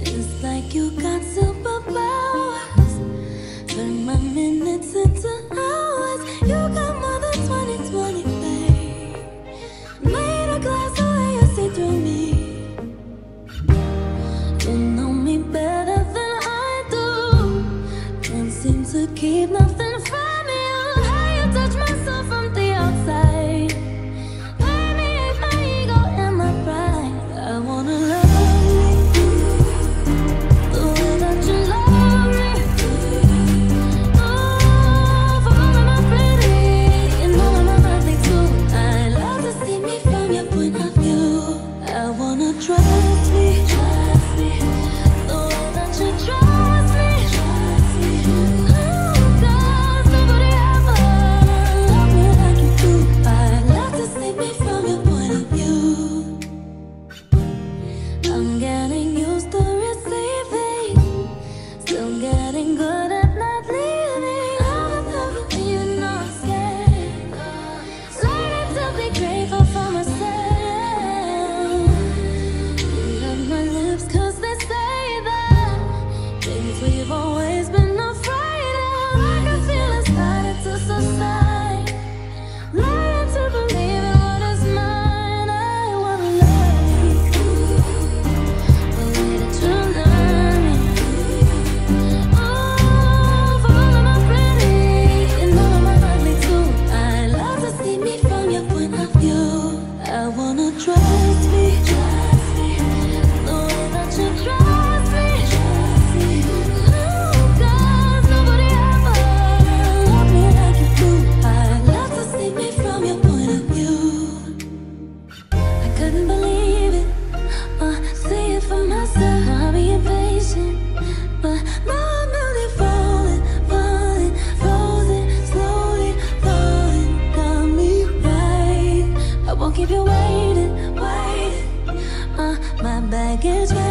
It's like you got some know me better than I do. Can't seem to keep nothing. couldn't believe it. See it for myself I'll be impatient. But my melody falling, falling slowly falling. Got me right. I won't keep you waiting, waiting. Uh, My back is ready